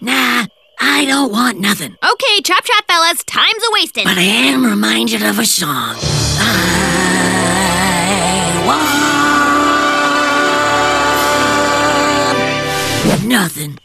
Nah, I don't want nothing. Okay, chop chop, fellas. Time's a wasting. But I am reminded of a song. I want nothing.